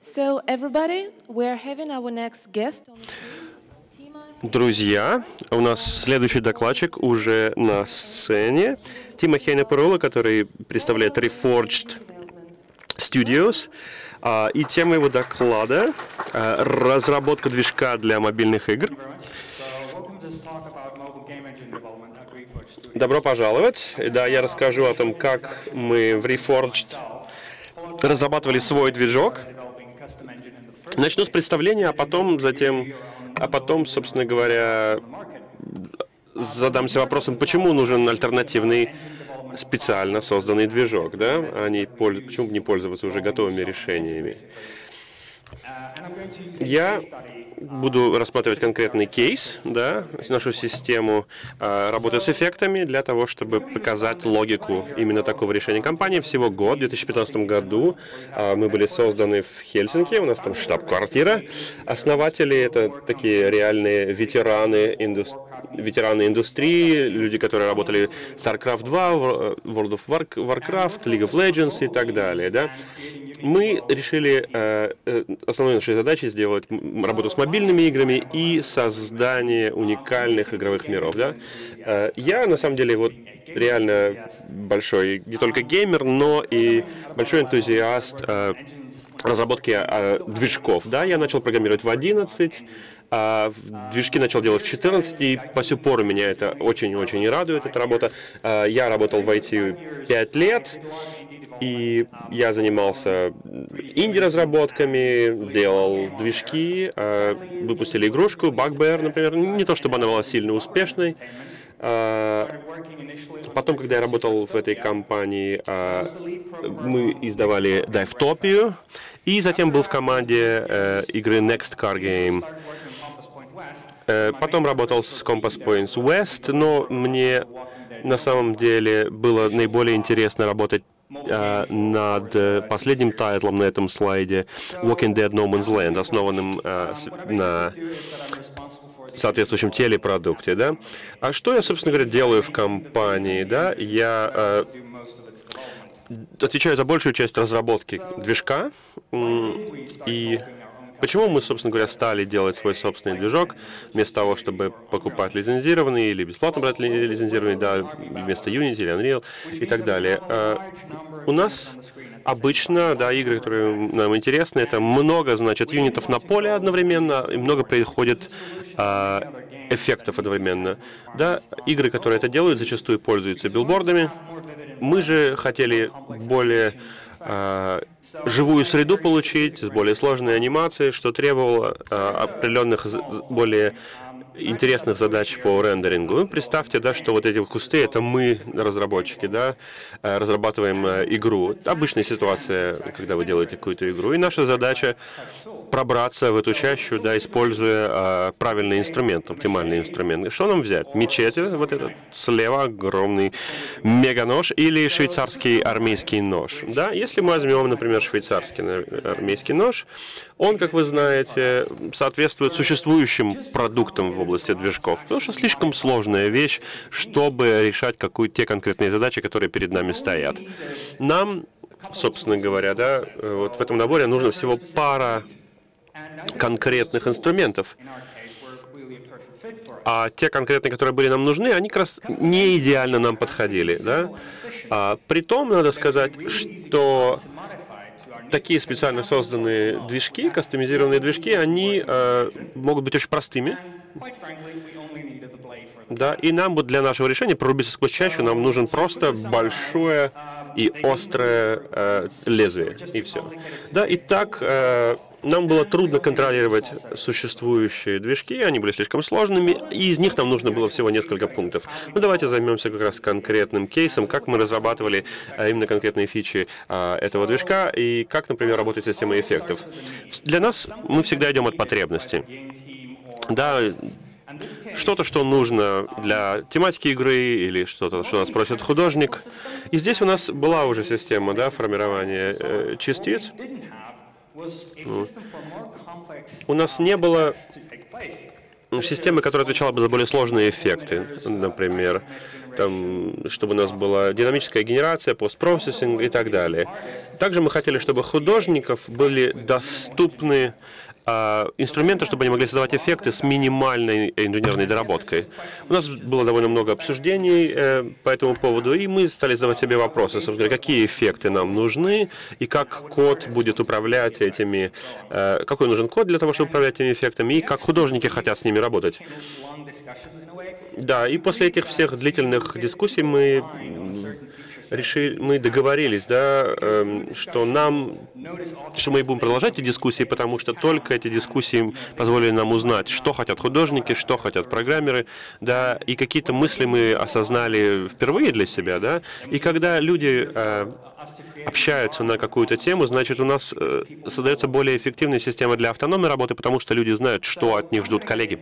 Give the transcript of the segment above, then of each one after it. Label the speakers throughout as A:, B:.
A: So, everybody, we're having our next guest
B: Друзья, у нас следующий докладчик уже на сцене. Тима Хейнеперула, который представляет Reforged Studios. А, И тема его доклада а, «Разработка движка для мобильных игр». Добро пожаловать. Да, я расскажу о том, как мы в Reforged разрабатывали свой движок. Начну с представления, а потом затем, а потом, собственно говоря, задамся вопросом, почему нужен альтернативный специально созданный движок, да? Не польз- почему бы не пользоваться уже готовыми решениями? Я буду рассматривать конкретный кейс, да, нашу систему а, работы с эффектами для того, чтобы показать логику именно такого решения компании. Всего год, в 2015 году а, мы были созданы в Хельсинки, у нас там штаб-квартира. Основатели — это такие реальные ветераны индус- ветераны индустрии, люди, которые работали в StarCraft 2, Wor- World of War- Warcraft, League of Legends и так далее, да. Мы решили э, э, основной нашей задачей сделать работу с мобильными играми и создание уникальных игровых миров. Да? Э, я на самом деле вот реально большой не только геймер, но и большой энтузиаст э, разработки э, движков. Да, я начал программировать в 11, а движки начал делать в 14, и по сю пору меня это очень-очень радует, эта работа. Э, я работал в IT 5 лет, и я занимался инди-разработками, делал движки, э, выпустили игрушку, Bugbear, например. Не то чтобы она была сильно успешной.
C: With
B: Потом, когда я работал в этой компании, мы издавали Divetopia, и затем был в команде э, игры Next Car Game.
C: working in Compass Point West.
B: Э, Потом работал с Compass Points West, но мне на самом деле было наиболее интересно работать э, над э, последним тайтлом на этом слайде Walking Dead No Man's Land, основанным э, на соответствующем телепродукте, да. А что я, собственно говоря, делаю в компании, да? Я э, отвечаю за большую часть разработки движка, и Почему мы, собственно говоря, стали делать свой собственный движок, вместо того, чтобы покупать лицензированный или бесплатно брать ли- лицензированный, да, вместо Unity или Unreal и так далее. А, У нас обычно, да, игры, которые нам интересны, это много, значит, юнитов на поле одновременно, и много приходит а, эффектов одновременно. Да, игры, которые это делают, зачастую пользуются билбордами. Мы же хотели более а, живую среду получить, с более сложной анимацией, что требовало а, определенных более интересных задач по рендерингу. Представьте, да, что вот эти кусты — это мы, разработчики, да, э, разрабатываем э, игру. Обычная ситуация, когда вы делаете какую-то игру. И наша задача пробраться в эту чащу, да, используя э, правильный инструмент, оптимальный инструмент. Что нам взять? Мечети, вот этот слева огромный меганож или швейцарский армейский нож. Да, если мы возьмем, например, швейцарский армейский нож, он, как вы знаете, соответствует существующим продуктам в области движков, потому что слишком сложная вещь, чтобы решать какую те конкретные задачи, которые перед нами стоят. Нам, собственно говоря, да, э, вот в этом наборе нужно всего пара конкретных инструментов. А те конкретные, которые были нам нужны, они как раз не идеально нам подходили. Да? А, притом, надо сказать, что такие специально созданные движки, кастомизированные движки, они э, могут быть очень простыми. Да, и нам вот для нашего решения прорубиться сквозь чащу нам нужен просто большое и острое э, лезвие, и все. Да, и так э, нам было трудно контролировать существующие движки, они были слишком сложными, и из них нам нужно было всего несколько пунктов. Ну, давайте займемся как раз конкретным кейсом, как мы разрабатывали э, именно конкретные фичи э, этого движка, и как, например, работает система эффектов. Для нас мы всегда идем от
C: or
B: Да, что-то, что нужно для тематики игры или что-то, что нас просит художник. И здесь у нас была уже система да, формирования э, частиц. У нас не было системы, которая отвечала бы за более сложные эффекты, например, там, чтобы у нас была динамическая генерация, постпроцессинг и так далее. Также мы хотели, чтобы художников были доступны инструменты, чтобы они могли создавать эффекты с минимальной инженерной доработкой. У нас было довольно много обсуждений э, по этому поводу, и мы стали задавать себе вопросы, собственно какие эффекты нам нужны, и как код будет управлять этими, э, какой нужен код для того, чтобы управлять этими эффектами, и как художники хотят с ними работать. Да, и после этих всех длительных дискуссий мы решили, мы договорились, да, эм, что нам, что мы будем продолжать эти дискуссии, потому что только эти дискуссии позволили нам узнать, что хотят художники, что хотят программеры, да, и какие-то мысли мы осознали впервые для себя, да, и когда люди э, общаются на какую-то тему, значит, у нас э, создается более эффективная система для автономной работы, потому что люди знают, что от них ждут коллеги.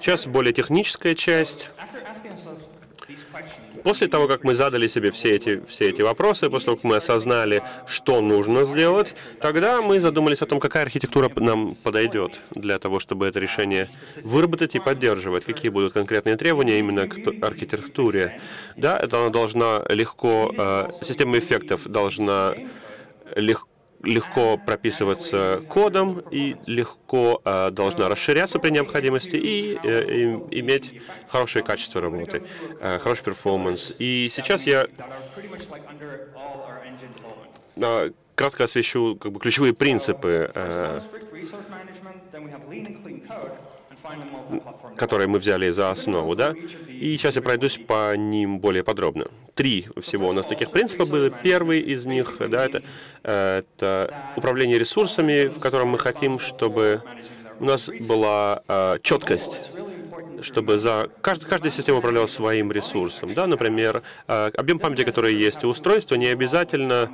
B: Сейчас более техническая часть. После того, как мы задали себе все эти, все эти вопросы, после того, как мы осознали, что нужно сделать, тогда мы задумались о том, какая архитектура нам подойдет для того, чтобы это решение выработать и поддерживать, какие будут конкретные требования именно к архитектуре. Да, это она должна легко, э, система эффектов должна легко легко прописываться кодом и легко э, должна расширяться при необходимости и, э, и иметь хорошее качество работы, э, хороший перформанс. И сейчас я э, кратко освещу как бы, ключевые принципы э, которые мы взяли за основу, да? И сейчас я пройдусь по ним более подробно. Три всего у нас таких принципа было. Первый из них, да, это, это управление ресурсами, в котором мы хотим, чтобы у нас была э, четкость чтобы за кажд, каждая система управляла своим ресурсом. Да? Например, э, объем памяти, который есть у устройства, не обязательно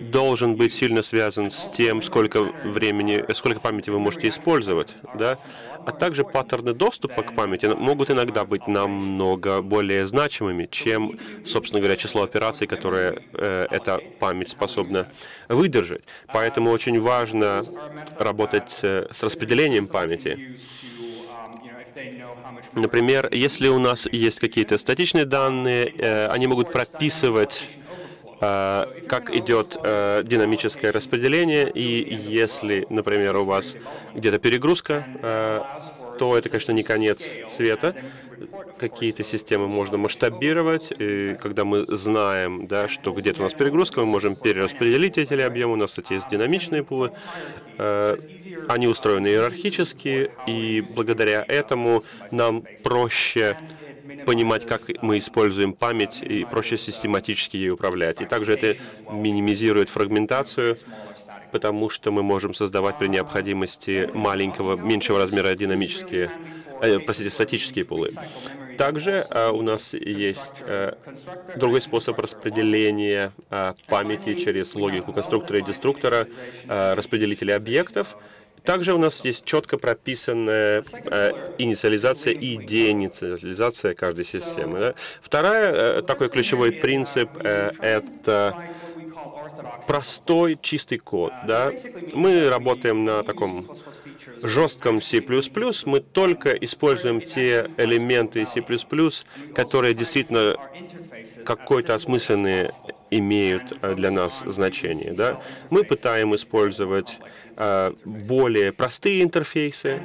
B: должен быть сильно связан с тем, сколько времени, сколько памяти вы можете использовать. Да? а также паттерны доступа к памяти могут иногда быть намного более значимыми, чем, собственно говоря, число операций, которые э, эта память способна выдержать. Поэтому очень важно работать э, с распределением памяти. Например, если у нас есть какие-то статичные данные, э, они могут прописывать Э, как идет э, динамическое распределение, и если, например, у вас где-то перегрузка, то это, конечно, не конец света. Какие-то системы можно масштабировать, и когда мы знаем, да, что где-то у нас перегрузка, мы можем перераспределить эти объемы. У нас, кстати, есть динамичные пулы. Они устроены иерархически, и благодаря этому нам проще понимать, как мы используем память, и проще систематически ей управлять. И также это минимизирует фрагментацию, потому что мы можем создавать при необходимости маленького, меньшего размера динамические, э, простите, статические пулы. Также э, у нас есть э, другой способ распределения памяти через логику конструктора и деструктора, э, распределителя объектов. Также у нас есть четко прописанная э, инициализация и деинициализация каждой системы. Да? Вторая, э, такой ключевой принцип э, — это простой чистый код. Да? Мы работаем на таком жестком C++, мы только используем те элементы C++, которые действительно какой-то осмысленный имеют э, для нас значение. Да? Мы пытаем использовать э, более простые интерфейсы.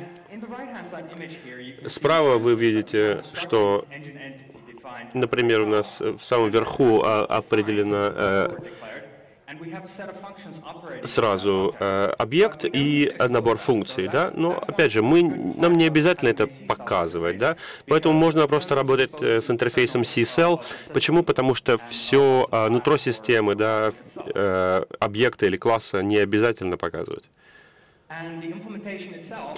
B: Справа вы видите, что, например, у нас в самом верху а, определена э, сразу э, объект и набор функций, да, но опять же, мы, нам не обязательно это показывать, да, поэтому можно просто работать э, с интерфейсом CSL. Почему? Потому что все э, нутро системы, да, э, объекта или класса не обязательно показывать.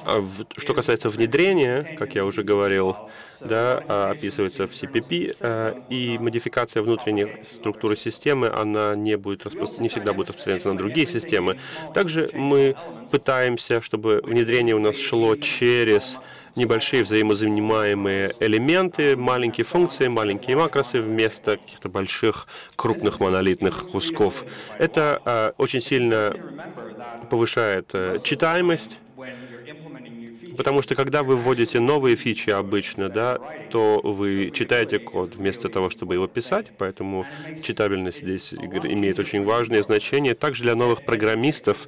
B: А что касается внедрения, как я уже говорил, да, а, описывается в CPP, а, и модификация внутренней структуры системы, она не, будет распро... не всегда будет распространяться на другие системы. Также мы пытаемся, чтобы внедрение у нас шло через небольшие взаимозаменяемые элементы, маленькие функции, маленькие макросы вместо каких-то больших крупных монолитных кусков. Это э, очень сильно повышает э, читаемость Потому что когда вы вводите новые фичи обычно, да, то вы читаете код вместо того, чтобы его писать, поэтому читабельность здесь имеет очень важное значение. Также для новых программистов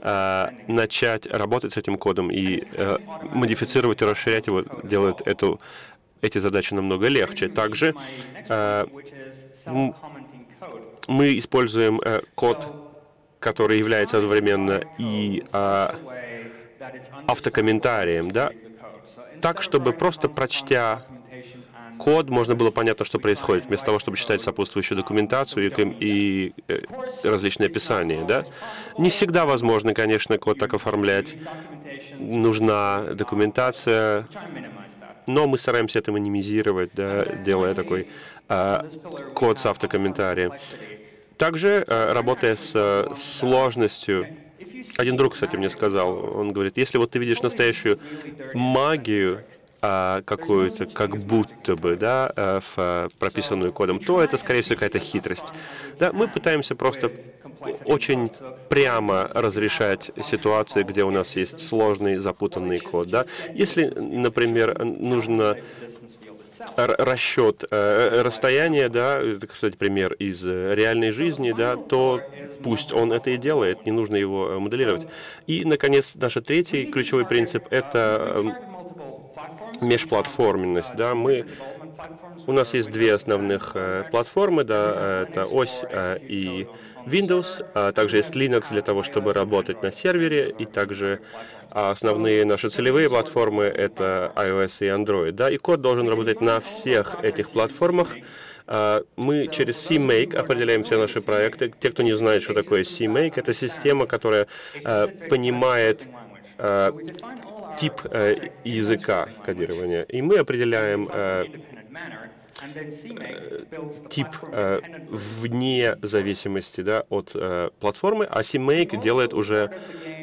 B: э, начать работать с этим кодом и э, модифицировать и расширять его делает эту, эти задачи намного легче. Также э, мы используем э, код, который является одновременно и
C: it's
B: автокомментарием, да, так, чтобы просто прочтя код, можно было понятно, что происходит, вместо того, чтобы читать сопутствующую документацию и, и, э, различные описания, да. Не всегда возможно, конечно, код так оформлять. Нужна документация, но мы стараемся это минимизировать, да, делая такой а, код с автокомментарием. Также, э, работая с э, сложностью, один друг, кстати, мне сказал, он говорит, если вот ты видишь настоящую магию а, какую-то, как будто бы, да, в, э, прописанную кодом, то это, скорее всего, какая-то хитрость. Да, мы пытаемся просто очень прямо разрешать ситуации, где у нас есть сложный, запутанный код. Да. Если, например, нужно расчет э, расстояния, да, это, кстати, пример из э, реальной жизни, да, то пусть он это и делает, не нужно его э, моделировать. И, наконец, наш третий ключевой принцип — это эм, межплатформенность, да, мы у нас есть две основных э, платформы, да, э, это ось э, и Windows, а также есть Linux для того, чтобы работать на сервере, и также а, основные наши целевые платформы — это iOS и Android, да, и код должен работать на всех этих платформах. А, Мы через CMake определяем все наши проекты. Те, кто не знает, что такое CMake, это система, которая понимает тип языка кодирования. И мы определяем тип э, вне зависимости да, от э, платформы, а CMake делает уже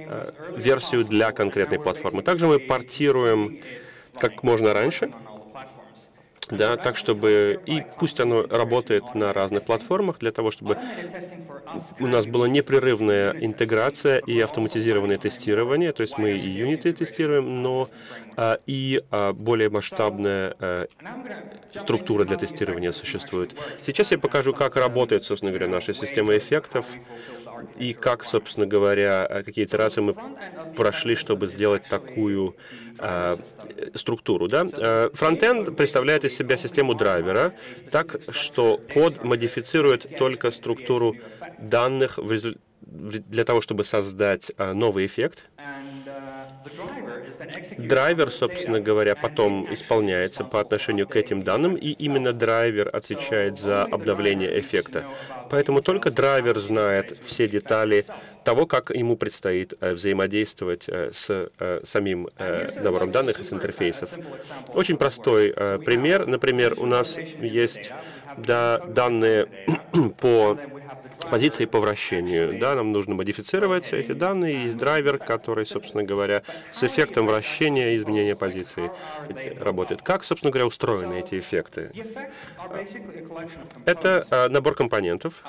B: э, версию для конкретной платформы. Также мы портируем как можно раньше, да, так чтобы и пусть оно работает на разных платформах для того, чтобы у нас была непрерывная интеграция и автоматизированное тестирование, то есть мы и юниты тестируем, но а, и а, более масштабная а, структура для тестирования существует. Сейчас я покажу, как работает, собственно говоря, наша система эффектов и как, собственно говоря, а, какие итерации мы прошли, чтобы сделать такую а, структуру. Да? А, Фронтенд представляет из себя систему драйвера, так что код модифицирует только структуру данных для того, чтобы создать а, новый эффект. Драйвер, собственно говоря, потом исполняется по отношению к этим данным, и именно драйвер отвечает за обновление эффекта. Поэтому только драйвер знает все детали того, как ему предстоит э, взаимодействовать э, с э, самим набором данных и с интерфейсов. Очень простой пример. Например, у нас есть да, данные по позиции по вращению. Да, нам нужно модифицировать эти данные. Есть драйвер, который, собственно говоря, с эффектом вращения и изменения позиции работает. Как, собственно говоря, устроены эти эффекты? Это э, набор компонентов,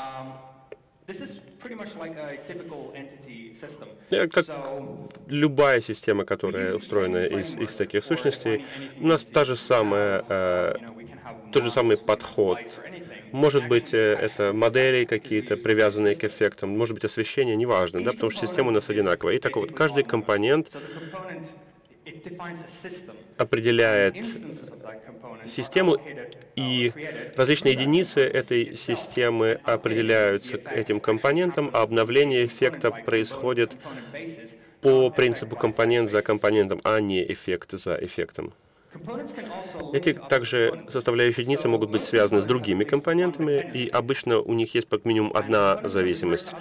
B: Э, как любая система, которая устроена из, из таких сущностей. У нас та же самая, э, тот же самый подход. Может быть, э, это модели какие-то, привязанные к эффектам, может быть, освещение, неважно, да, потому что система у нас одинаковая. И так вот, каждый компонент определяет систему, и различные единицы этой системы определяются этим компонентам, а обновление эффекта происходит по принципу компонент за компонентом, а не эффект за эффектом. Эти также составляющие единицы могут быть связаны с другими компонентами, и обычно у них есть как минимум одна зависимость.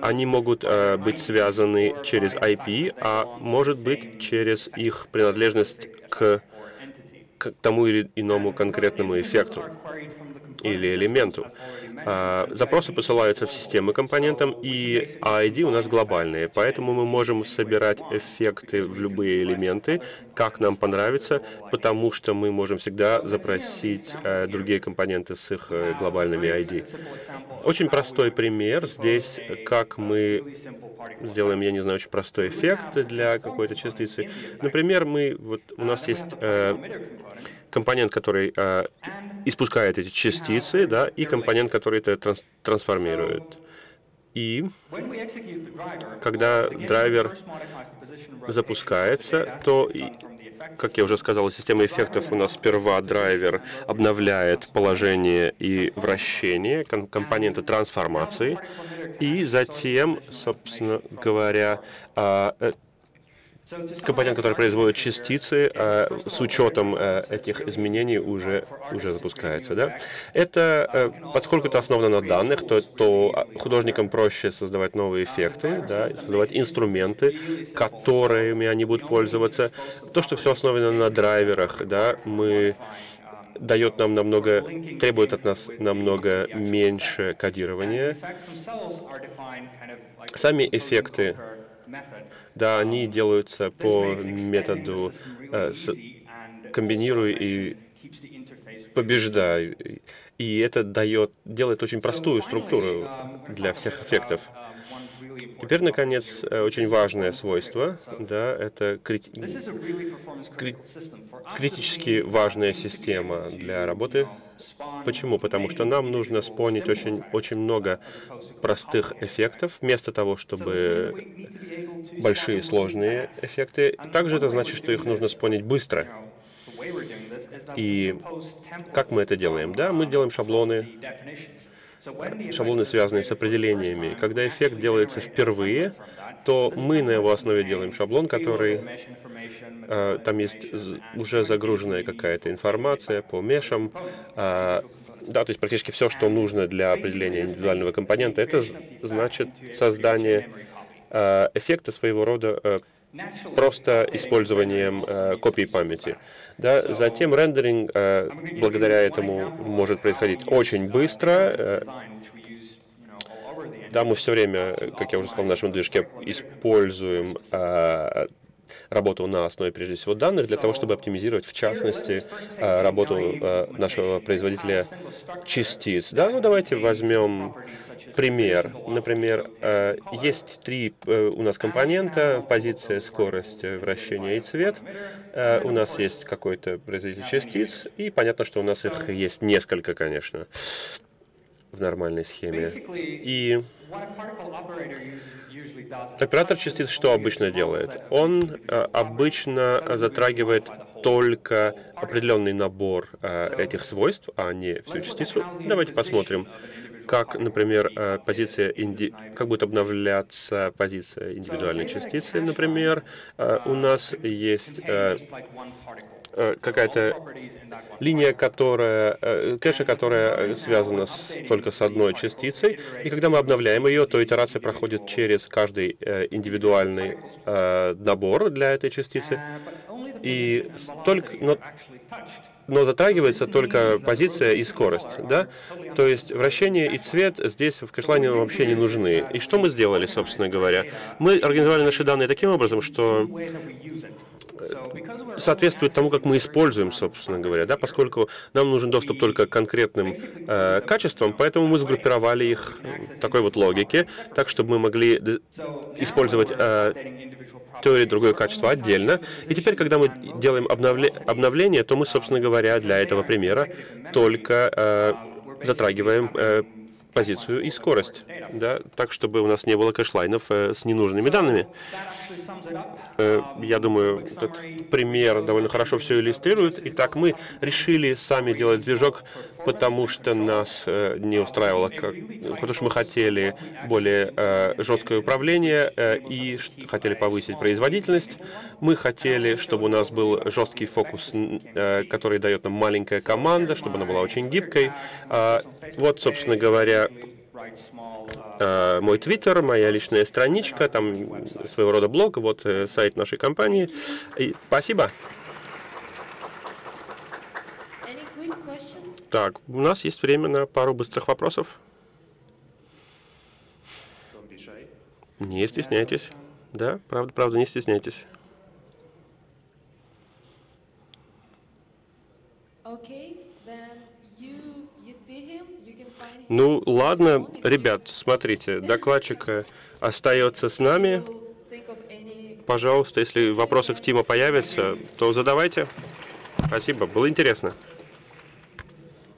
B: Они могут э, быть связаны через IP, а может быть через их принадлежность к, к тому или иному конкретному эффекту или элементу. А, Запросы посылаются в системы компонентам, и ID у нас глобальные, поэтому мы можем собирать эффекты в любые элементы, как нам понравится, потому что мы можем всегда запросить э, другие компоненты с их э, глобальными ID. Очень простой пример здесь, как мы сделаем, я не знаю, очень простой эффект для какой-то частицы. Например, мы вот у нас есть э, компонент, который э, испускает эти частицы, да, и компонент, который это транс трансформирует. И когда драйвер запускается, то, как я уже сказал, система эффектов у нас сперва драйвер обновляет положение и вращение ком компонента трансформации, и затем, собственно говоря, а, э, компонент, который производит частицы, э, с учетом э, этих изменений уже, уже запускается. Да? Это, э, поскольку это основано на данных, то, то художникам проще создавать новые эффекты, да, создавать инструменты, которыми они будут пользоваться. То, что все основано на драйверах, да, мы дает нам намного, требует от нас намного меньше кодирования. Сами эффекты да, они делаются по методу э, с, комбинируй и побеждай. И это дает, делает очень простую структуру для всех эффектов. Теперь, наконец, э, очень важное свойство, да, это крити кри критически важная система для работы Почему? Потому что нам нужно спонить очень, очень много простых эффектов, вместо того, чтобы большие сложные эффекты. Также это значит, что их нужно спонить быстро. И как мы это делаем? Да, мы делаем шаблоны, шаблоны, связанные с определениями. Когда эффект делается впервые, то мы на его основе делаем шаблон, который а, там есть уже загруженная какая-то информация по мешам. А, да, то есть практически все, что нужно для определения индивидуального компонента, это значит создание а, эффекта своего рода просто использованием э, копии памяти. Да, затем рендеринг э, благодаря этому может происходить очень быстро. Э, да, мы все время, как я уже сказал, в нашем движке используем э, работу на основе, прежде всего, данных для того, чтобы оптимизировать, в частности, э, работу э, нашего производителя частиц. Да, ну давайте возьмем пример. Например, э, есть три у нас компонента, позиция, скорость вращения и цвет. У нас есть какой-то производитель частиц, и понятно, что у нас их есть несколько, конечно в нормальной схеме. И оператор частиц что обычно делает? Он а, обычно затрагивает только определенный набор а, этих свойств, а не всю частицу. Давайте посмотрим, как, например, а, позиция инди... как будет обновляться позиция индивидуальной частицы. Например, у нас есть Э, какая-то линия, которая, э, кэша, которая связана с, только с одной частицей. И когда мы обновляем ее, то итерация проходит через каждый э, индивидуальный набор для этой частицы. И только, но, но затрагивается только позиция и скорость, да? То есть вращение и цвет здесь в кэшлайне вообще не нужны. И что мы сделали, собственно говоря? Мы организовали наши данные таким образом, что соответствует тому, как мы используем, собственно говоря, да, поскольку нам нужен доступ только к конкретным э, качествам, поэтому мы сгруппировали их такой вот логике, так, чтобы мы могли использовать э, теорию другое качество отдельно. И теперь, когда мы делаем обновле обновление, то мы, собственно говоря, для этого примера только э, затрагиваем э, позицию и скорость, да, так, чтобы у нас не было кэшлайнов э, с ненужными данными. Э, я думаю, этот пример довольно хорошо все иллюстрирует. Итак, мы решили сами делать движок, потому что нас э, не устраивало, как, потому что мы хотели более э, жесткое управление и хотели повысить производительность. Мы хотели, чтобы у нас был жесткий фокус, который дает нам маленькая команда, чтобы она была очень гибкой. А, вот, собственно говоря, Э, мой твиттер, моя личная страничка, там своего рода блог, вот э, сайт нашей компании. И, спасибо. Так, у нас есть время на пару быстрых вопросов. Не стесняйтесь. Да, правда, правда, не стесняйтесь. Ну, ладно, ребят, смотрите, докладчик э, остается с нами. Пожалуйста, если вопросы к Тима появятся, то задавайте. Спасибо, было интересно.